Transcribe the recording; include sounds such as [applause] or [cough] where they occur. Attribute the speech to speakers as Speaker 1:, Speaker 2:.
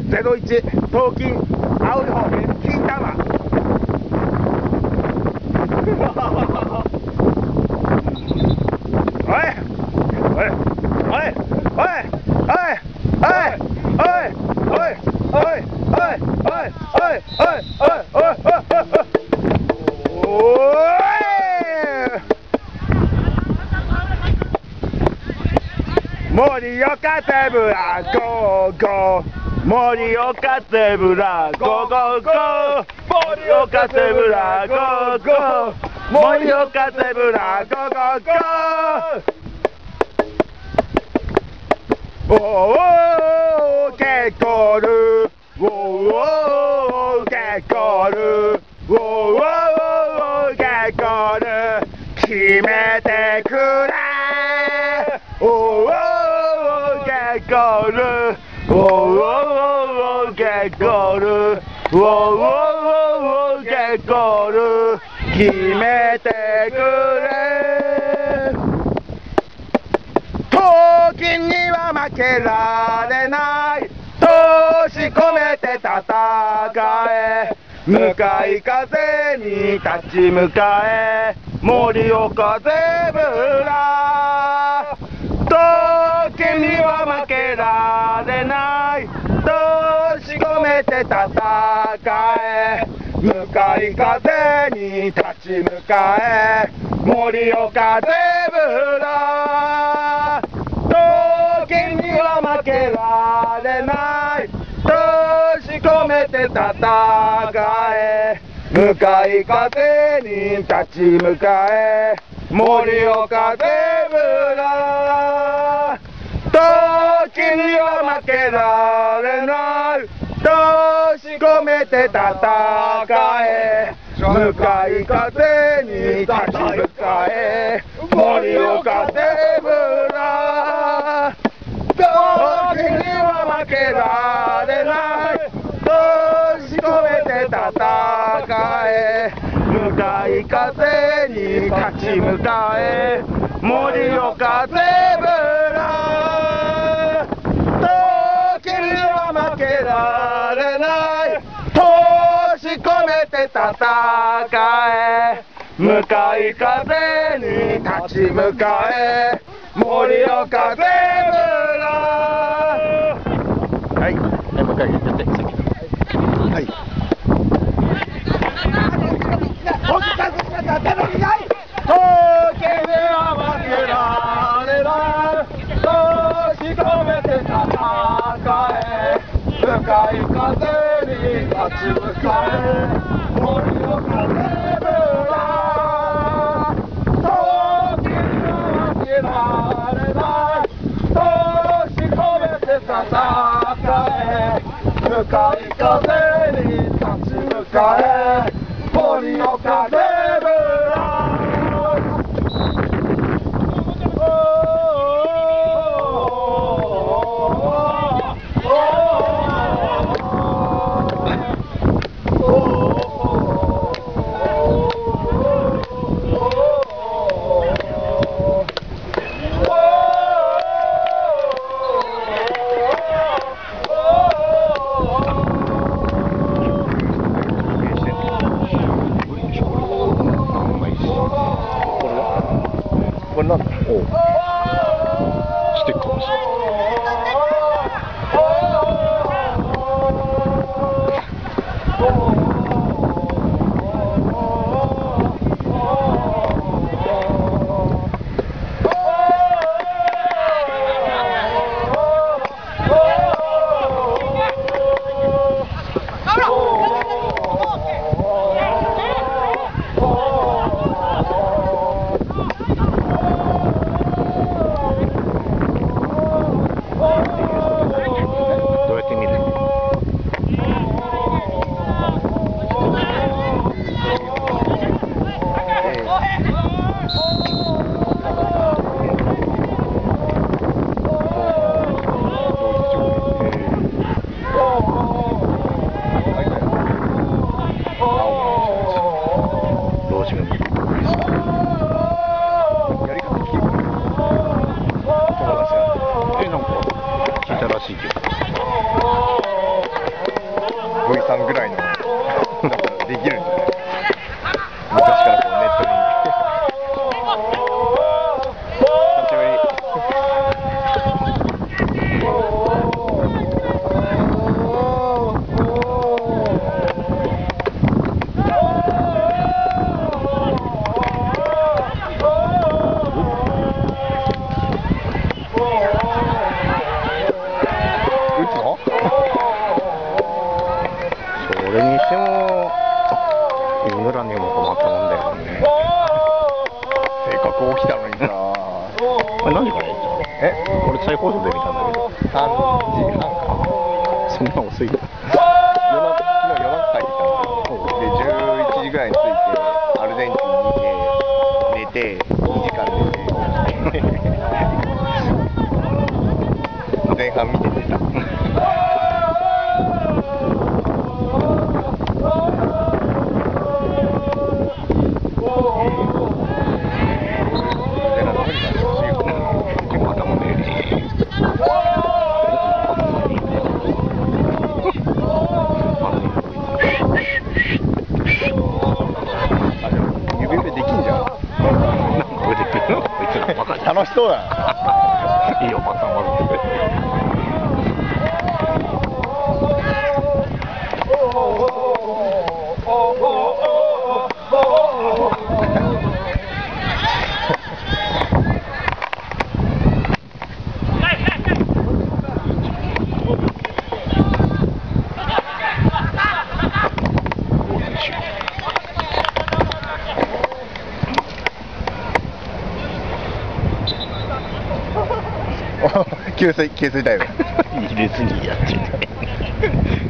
Speaker 1: えー、01東金青い方面金玉 [laughs] おいおいおいおいお森岡ゼブラゴーゴーゴー。森岡ゼブラゴーゴー。森岡ゼブラゴーゴーゴー。おー結構るおーおー結構るおーおー結構る決めてくれおーゴールおーおーゲゴールおーおーゲゴール決めてくれ時には負けられない。年込めて戦え向かい風に立ち向かえ森岡ゼブラ時には負けられ戦え向かい。風に立ち向かえ森岡ゼブラ時には負けられない。年込めて戦え向かい風に立ち向かえ。森岡ゼブラ時には負けられない。年込めて戦え。向かい風に立ち向かえ。森岡ゼブラ。時には負けられない。年込めて戦え。向かい風に立ち向かえ。森岡ゼブラ時には負けられない年込めて戦え向かい風に立ち向かえ森岡ゼブラはい。
Speaker 2: はい、もう一回やって。
Speaker 1: はい向かい風に立ち向かえ森の風ぶら時は負けられない年込めて戦え向かい風に立ち向かえ森の風 oh.
Speaker 2: できるんじゃない昔からこうネットに久しぶり打つのそれにしても井村にも困ったもんだよねせっかく起きたのにさあれ何時からやったのえ俺再放送で見たんだけど。3時半か。そんな遅いよ夜中昨日夜中帰ってきたんですよで11時ぐらいに着いてアルゼンチン見て寝て2時間寝て。[laughs] 前半見て寝た pessoa. 給水給水タイム入れずにやっちゃ